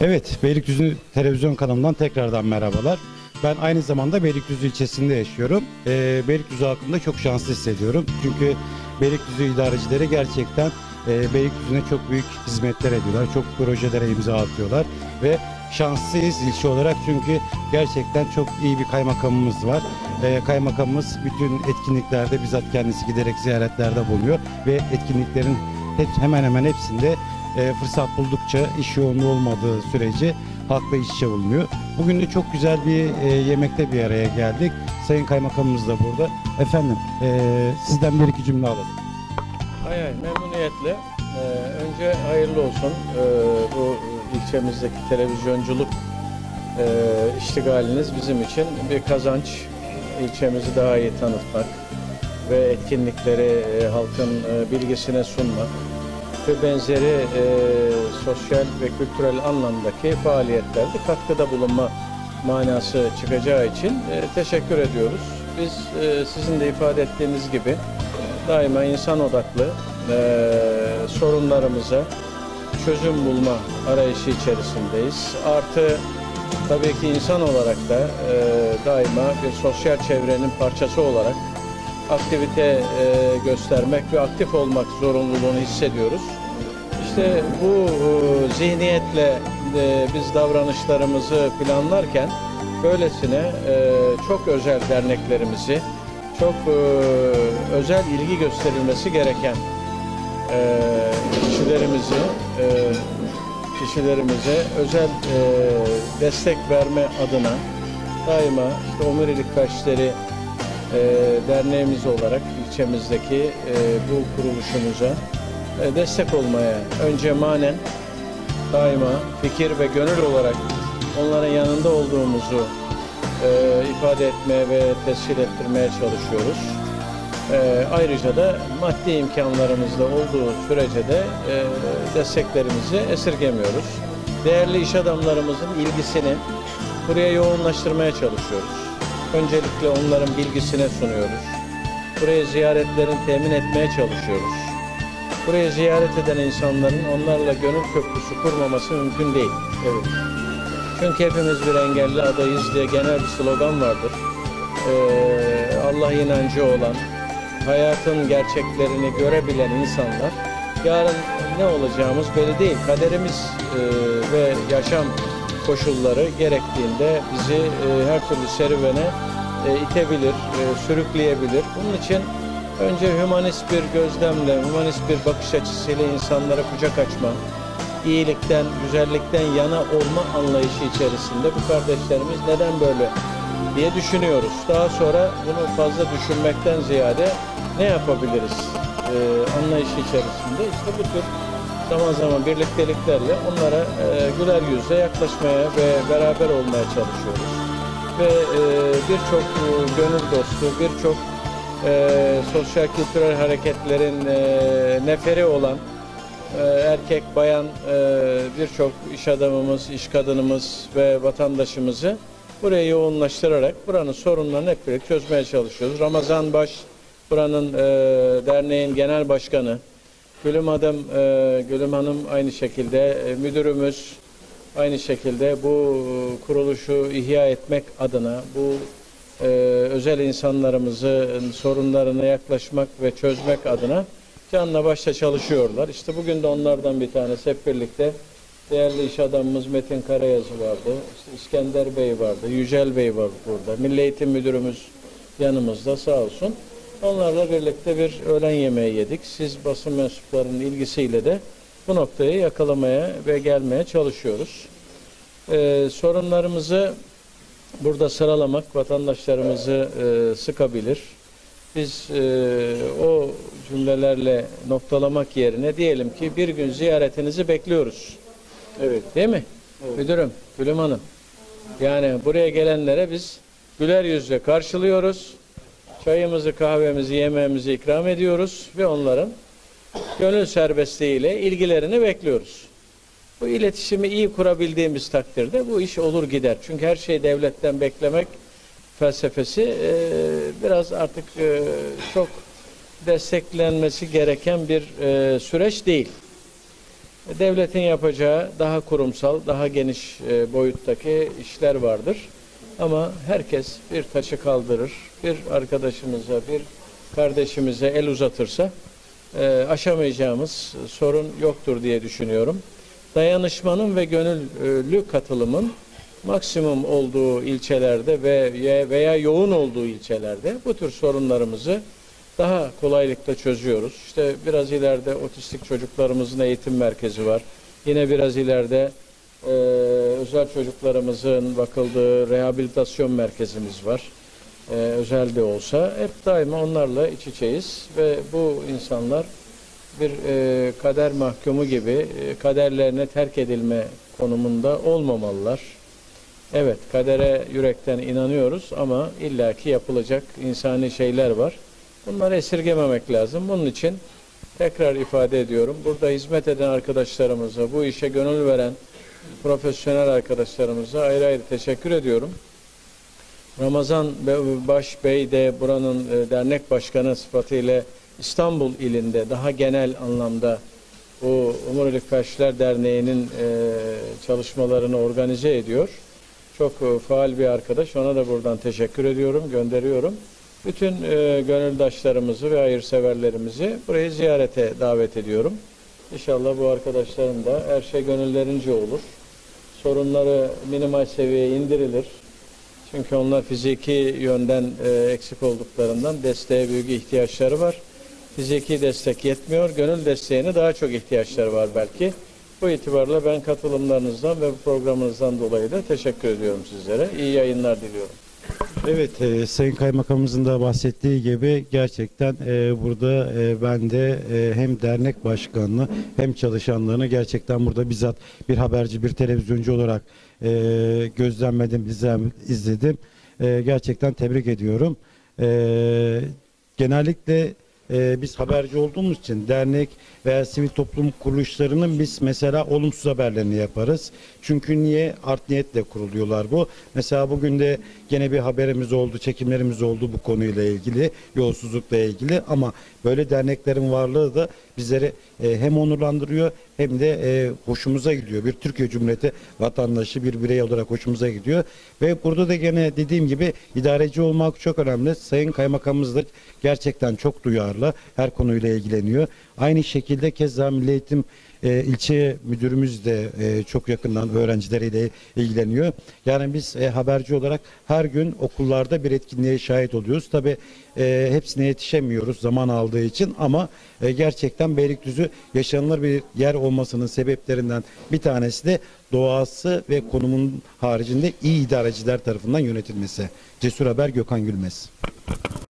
Evet, Beylikdüzü televizyon kanalından tekrardan merhabalar. Ben aynı zamanda Beylikdüzü ilçesinde yaşıyorum. Ee, Beylikdüzü hakkında çok şanslı hissediyorum. Çünkü Beylikdüzü idarecileri gerçekten e, Beylikdüzü'ne çok büyük hizmetler ediyorlar. Çok projelere imza atıyorlar ve şanslıyız ilçe olarak çünkü gerçekten çok iyi bir kaymakamımız var. Ee, kaymakamımız bütün etkinliklerde bizzat kendisi giderek ziyaretlerde bulunuyor ve etkinliklerin hep, hemen hemen hepsinde e, fırsat buldukça iş yoğunluğu olmadığı sürece halkla iç içe bulunuyor. Bugün de çok güzel bir e, yemekte bir araya geldik. Sayın Kaymakamımız da burada. Efendim e, sizden bir iki cümle alalım. Hay hay memnuniyetle. Ee, önce hayırlı olsun Ee, bu ilçemizdeki televizyonculuk e, iştigaliniz bizim için bir kazanç. İlçemizi daha iyi tanıtmak ve etkinlikleri e, halkın e, bilgisine sunmak ve benzeri e, sosyal ve kültürel anlamdaki faaliyetlerde katkıda bulunma manası çıkacağı için e, teşekkür ediyoruz. Biz e, sizin de ifade ettiğiniz gibi daima insan odaklı e, sorunlarımıza çözüm bulma arayışı içerisindeyiz. Artı tabii ki insan olarak da e, daima bir sosyal çevrenin parçası olarak aktivite e, göstermek ve aktif olmak zorunluluğunu hissediyoruz. İşte bu e, zihniyetle e, biz davranışlarımızı planlarken böylesine e, çok özel derneklerimizi, çok e, özel ilgi gösterilmesi gereken e, kişilerimizi, e, kişilerimize özel e, destek verme adına daima işte Omurilik e, derneğimiz olarak ilçemizdeki e, bu kuruluşumuza e, destek olmaya önce manen daima fikir ve gönül olarak onların yanında olduğumuzu e, ifade etmeye ve tescil ettirmeye çalışıyoruz. E, ayrıca da maddi imkanlarımızda olduğu sürece de e, desteklerimizi esirgemiyoruz. Değerli iş adamlarımızın ilgisini buraya yoğunlaştırmaya çalışıyoruz. Öncelikle onların bilgisine sunuyoruz. Buraya ziyaretlerini temin etmeye çalışıyoruz. Buraya ziyaret eden insanların onlarla gönül köprüsü kurmaması mümkün değil. Evet. Çünkü hepimiz bir engelli adayız diye genel bir slogan vardır. Ee, Allah inancı olan, hayatın gerçeklerini görebilen insanlar yarın ne olacağımız belli değil. Kaderimiz e, ve yaşam koşulları gerektiğinde bizi e, her türlü serüvene e, itebilir, e, sürükleyebilir. Bunun için önce hümanist bir gözlemle, hümanist bir bakış açısıyla insanlara kucak açma, iyilikten, güzellikten yana olma anlayışı içerisinde bu kardeşlerimiz neden böyle diye düşünüyoruz. Daha sonra bunu fazla düşünmekten ziyade ne yapabiliriz e, anlayışı içerisinde işte bu tür zaman zaman birlikteliklerle onlara e, güler yüzle yaklaşmaya ve beraber olmaya çalışıyoruz. Ve e, birçok e, gönül dostu, birçok e, sosyal kültürel hareketlerin neferi olan erkek, bayan birçok iş adamımız, iş kadınımız ve vatandaşımızı buraya yoğunlaştırarak buranın sorunlarını hep birlikte çözmeye çalışıyoruz. Ramazan Baş, buranın derneğin genel başkanı, Gülüm Hanım, e, Gülüm Hanım aynı şekilde, e, müdürümüz aynı şekilde bu e, kuruluşu ihya etmek adına, bu e, özel insanlarımızın sorunlarına yaklaşmak ve çözmek adına canla başla çalışıyorlar. İşte bugün de onlardan bir tanesi hep birlikte değerli iş adamımız Metin Karayazı vardı, işte İskender Bey vardı, Yücel Bey var burada, Milli Eğitim Müdürümüz yanımızda sağ olsun. Onlarla birlikte bir öğlen yemeği yedik. Siz basın mensuplarının ilgisiyle de bu noktayı yakalamaya ve gelmeye çalışıyoruz. Ee, sorunlarımızı burada sıralamak vatandaşlarımızı e, sıkabilir. Biz e, o cümlelerle noktalamak yerine diyelim ki bir gün ziyaretinizi bekliyoruz. Evet. Değil mi? Müdürüm, Gülüm Hanım. Yani buraya gelenlere biz güler yüzle karşılıyoruz. Çayımızı, kahvemizi, yemeğimizi ikram ediyoruz ve onların gönül serbestliğiyle ilgilerini bekliyoruz. Bu iletişimi iyi kurabildiğimiz takdirde bu iş olur gider. Çünkü her şeyi devletten beklemek felsefesi e, biraz artık e, çok desteklenmesi gereken bir e, süreç değil. Devletin yapacağı daha kurumsal, daha geniş e, boyuttaki işler vardır. Ama herkes bir taşı kaldırır, bir arkadaşımıza, bir kardeşimize el uzatırsa e, aşamayacağımız sorun yoktur diye düşünüyorum. Dayanışmanın ve gönüllü katılımın maksimum olduğu ilçelerde ve veya yoğun olduğu ilçelerde bu tür sorunlarımızı daha kolaylıkla çözüyoruz. İşte biraz ileride otistik çocuklarımızın eğitim merkezi var. Yine biraz ileride e, özel çocuklarımızın bakıldığı rehabilitasyon merkezimiz var. E, özel de olsa hep daima onlarla iç içeyiz ve bu insanlar bir e, kader mahkumu gibi e, kaderlerine terk edilme konumunda olmamalılar. Evet kadere yürekten inanıyoruz ama illaki yapılacak insani şeyler var. Bunları esirgememek lazım. Bunun için tekrar ifade ediyorum. Burada hizmet eden arkadaşlarımıza, bu işe gönül veren profesyonel arkadaşlarımıza ayrı ayrı teşekkür ediyorum. Ramazan Baş Bey de buranın e, dernek başkanı sıfatıyla İstanbul ilinde daha genel anlamda bu Umurilik Felçliler Derneği'nin e, çalışmalarını organize ediyor. Çok e, faal bir arkadaş. Ona da buradan teşekkür ediyorum, gönderiyorum. Bütün gönüldaşlarımızı ve hayırseverlerimizi burayı ziyarete davet ediyorum. İnşallah bu arkadaşların da her şey gönüllerince olur. Sorunları minimal seviyeye indirilir. Çünkü onlar fiziki yönden e, eksik olduklarından desteğe büyük ihtiyaçları var. Fiziki destek yetmiyor. Gönül desteğine daha çok ihtiyaçları var belki. Bu itibarla ben katılımlarınızdan ve programınızdan dolayı da teşekkür ediyorum sizlere. İyi yayınlar diliyorum. Evet, e, Sayın Kaymakamımızın da bahsettiği gibi gerçekten e, burada e, ben de e, hem dernek başkanlığı hem çalışanlığını gerçekten burada bizzat bir haberci, bir televizyoncu olarak e, gözlemledim, izlem, izledim. E, gerçekten tebrik ediyorum. E, genellikle e, biz haberci olduğumuz için dernek veya sivil toplum kuruluşlarının biz mesela olumsuz haberlerini yaparız. Çünkü niye? Art niyetle kuruluyorlar bu. Mesela bugün de gene bir haberimiz oldu, çekimlerimiz oldu bu konuyla ilgili, yolsuzlukla ilgili ama böyle derneklerin varlığı da bizleri e, hem onurlandırıyor hem de e, hoşumuza gidiyor. Bir Türkiye Cumhuriyeti vatandaşı, bir birey olarak hoşumuza gidiyor. Ve burada da gene dediğim gibi idareci olmak çok önemli. Sayın Kaymakamımız da gerçekten çok duyarlı. Her konuyla ilgileniyor. Aynı şekilde keza Milli Eğitim e, ilçe müdürümüz de e, çok yakından öğrencileriyle ilgileniyor. Yani biz e, haberci olarak her gün okullarda bir etkinliğe şahit oluyoruz. Tabi e, hepsine yetişemiyoruz zaman aldığı için ama e, gerçekten Beylikdüzü yaşanılır bir yer olmasının sebeplerinden bir tanesi de doğası ve konumun haricinde iyi idareciler tarafından yönetilmesi. Cesur Haber Gökhan Gülmez.